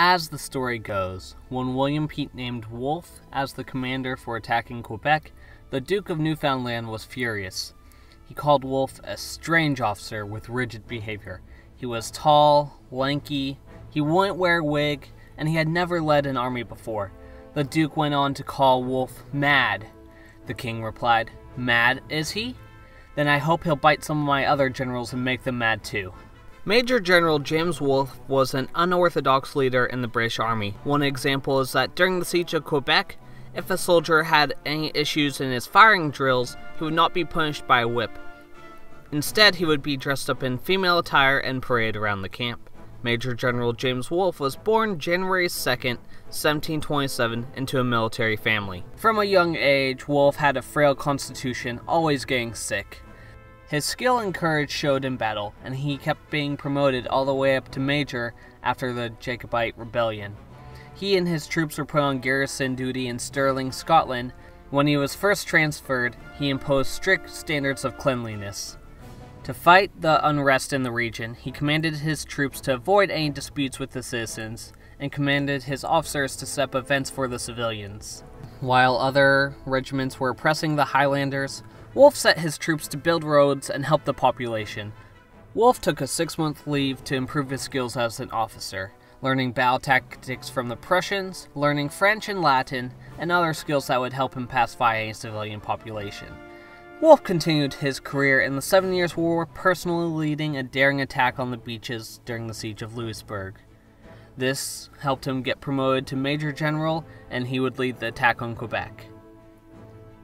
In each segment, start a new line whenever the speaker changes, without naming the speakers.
As the story goes, when William Pitt named Wolfe as the commander for attacking Quebec, the Duke of Newfoundland was furious. He called Wolfe a strange officer with rigid behavior. He was tall, lanky, he wouldn't wear a wig, and he had never led an army before. The Duke went on to call Wolfe mad. The king replied, Mad, is he? Then I hope he'll bite some of my other generals and make them mad too. Major General James Wolfe was an unorthodox leader in the British Army. One example is that during the siege of Quebec, if a soldier had any issues in his firing drills, he would not be punished by a whip. Instead, he would be dressed up in female attire and parade around the camp. Major General James Wolfe was born January 2nd, 1727, into a military family. From a young age, Wolfe had a frail constitution, always getting sick. His skill and courage showed in battle, and he kept being promoted all the way up to major after the Jacobite Rebellion. He and his troops were put on garrison duty in Stirling, Scotland. When he was first transferred, he imposed strict standards of cleanliness. To fight the unrest in the region, he commanded his troops to avoid any disputes with the citizens and commanded his officers to set up events for the civilians. While other regiments were oppressing the Highlanders, Wolfe set his troops to build roads and help the population. Wolfe took a six month leave to improve his skills as an officer, learning battle tactics from the Prussians, learning French and Latin, and other skills that would help him pacify a civilian population. Wolfe continued his career in the Seven Years' War, personally leading a daring attack on the beaches during the Siege of Louisbourg. This helped him get promoted to Major General, and he would lead the attack on Quebec.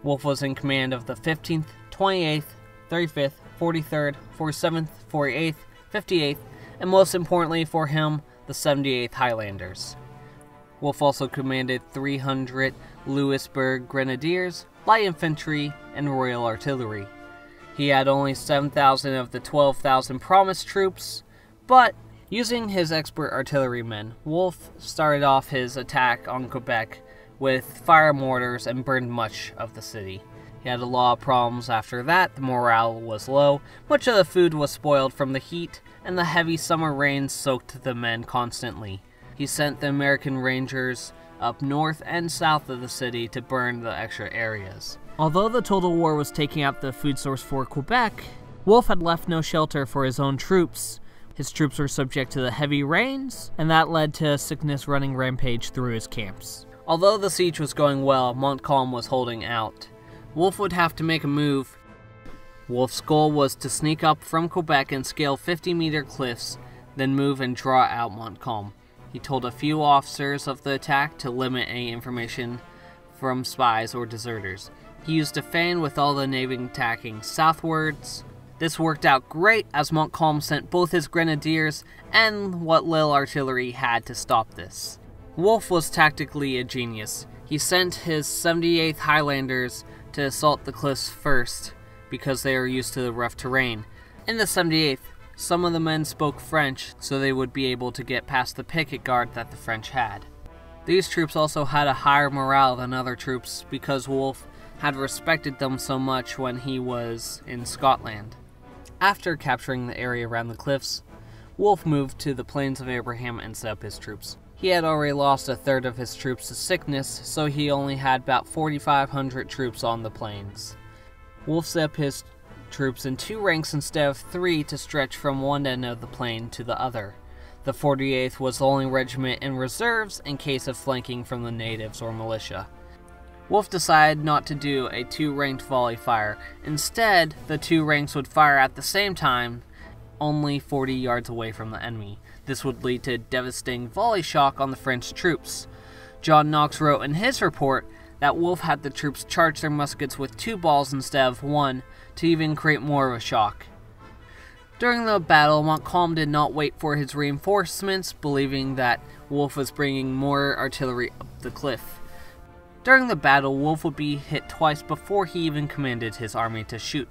Wolfe was in command of the 15th, 28th, 35th, 43rd, 47th, 48th, 58th, and most importantly for him, the 78th Highlanders. Wolfe also commanded 300 Louisbourg Grenadiers, light infantry, and Royal Artillery. He had only 7,000 of the 12,000 promised troops, but using his expert artillerymen, Wolfe started off his attack on Quebec with fire mortars and burned much of the city. He had a lot of problems after that, the morale was low, much of the food was spoiled from the heat, and the heavy summer rains soaked the men constantly. He sent the American Rangers up north and south of the city to burn the extra areas. Although the total war was taking out the food source for Quebec, Wolfe had left no shelter for his own troops. His troops were subject to the heavy rains, and that led to sickness running rampage through his camps. Although the siege was going well, Montcalm was holding out. Wolfe would have to make a move. Wolfe's goal was to sneak up from Quebec and scale 50 meter cliffs, then move and draw out Montcalm. He told a few officers of the attack to limit any information from spies or deserters. He used a fan with all the navy attacking southwards. This worked out great as Montcalm sent both his grenadiers and what little artillery had to stop this. Wolfe was tactically a genius. He sent his 78th Highlanders to assault the cliffs first because they are used to the rough terrain. In the 78th, some of the men spoke French so they would be able to get past the picket guard that the French had. These troops also had a higher morale than other troops because Wolfe had respected them so much when he was in Scotland. After capturing the area around the cliffs, Wolfe moved to the Plains of Abraham and set up his troops. He had already lost a third of his troops to sickness, so he only had about 4,500 troops on the plains. Wolfe set up his troops in two ranks instead of three to stretch from one end of the plain to the other. The 48th was the only regiment in reserves in case of flanking from the natives or militia. Wolfe decided not to do a two ranked volley fire. Instead, the two ranks would fire at the same time, only 40 yards away from the enemy. This would lead to devastating volley shock on the French troops. John Knox wrote in his report that Wolfe had the troops charge their muskets with two balls instead of one to even create more of a shock. During the battle, Montcalm did not wait for his reinforcements, believing that Wolfe was bringing more artillery up the cliff. During the battle, Wolfe would be hit twice before he even commanded his army to shoot,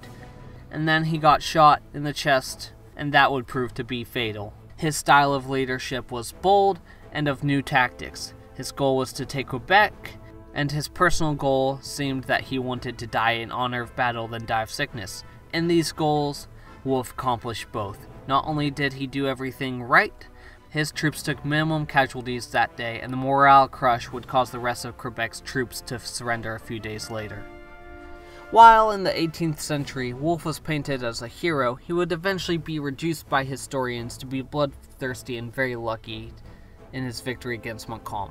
and then he got shot in the chest, and that would prove to be fatal. His style of leadership was bold and of new tactics. His goal was to take Quebec, and his personal goal seemed that he wanted to die in honor of battle than die of sickness. In these goals, Wolfe accomplished both. Not only did he do everything right, his troops took minimum casualties that day, and the morale crush would cause the rest of Quebec's troops to surrender a few days later. While in the 18th century Wolfe was painted as a hero, he would eventually be reduced by historians to be bloodthirsty and very lucky in his victory against Montcalm.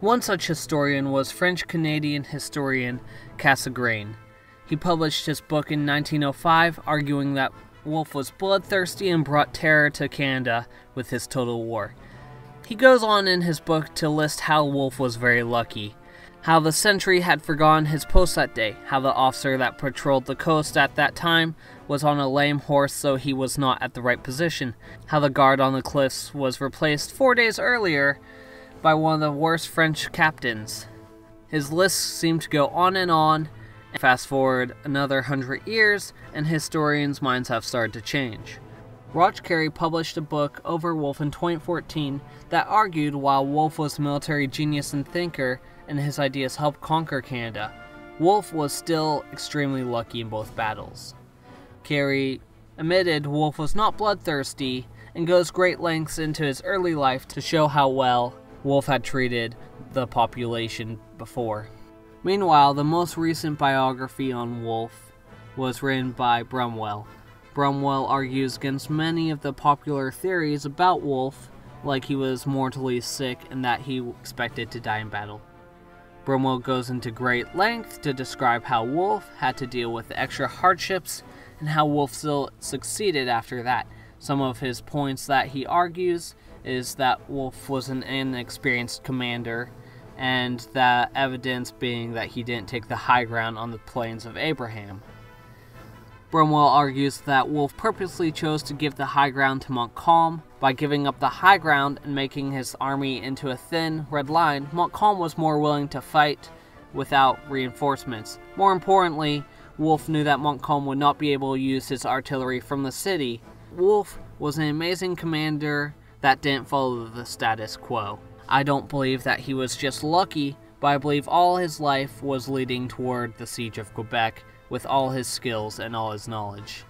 One such historian was French Canadian historian Casgrain. He published his book in 1905, arguing that Wolfe was bloodthirsty and brought terror to Canada with his total war. He goes on in his book to list how Wolfe was very lucky how the sentry had forgotten his post that day, how the officer that patrolled the coast at that time was on a lame horse so he was not at the right position, how the guard on the cliffs was replaced four days earlier by one of the worst French captains. His list seemed to go on and on. and Fast forward another hundred years, and historians' minds have started to change. Roch Carrier published a book over Wolfe in 2014 that argued while Wolfe was a military genius and thinker, and his ideas helped conquer Canada, Wolfe was still extremely lucky in both battles. Carrier admitted Wolfe was not bloodthirsty and goes great lengths into his early life to show how well Wolfe had treated the population before. Meanwhile, the most recent biography on Wolfe was written by Brumwell. Brumwell argues against many of the popular theories about Wolfe, like he was mortally sick and that he expected to die in battle. Brumwell goes into great length to describe how Wolfe had to deal with the extra hardships and how Wolfe still succeeded after that. Some of his points that he argues is that Wolfe was an inexperienced commander, and the evidence being that he didn't take the high ground on the plains of Abraham. Brumwell argues that Wolfe purposely chose to give the high ground to Montcalm. By giving up the high ground and making his army into a thin, red line, Montcalm was more willing to fight without reinforcements. More importantly, Wolfe knew that Montcalm would not be able to use his artillery from the city. Wolfe was an amazing commander that didn't follow the status quo. I don't believe that he was just lucky, but I believe all his life was leading toward the siege of Quebec with all his skills and all his knowledge.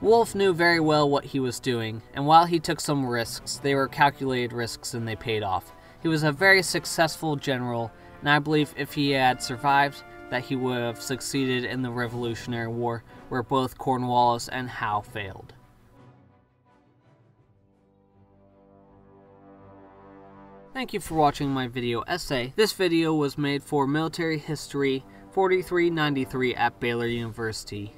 Wolfe knew very well what he was doing, and while he took some risks, they were calculated risks and they paid off. He was a very successful general, and I believe if he had survived, that he would have succeeded in the Revolutionary War, where both Cornwallis and Howe failed. Thank you for watching my video essay. This video was made for Military History 4393 at Baylor University.